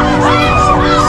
Oh,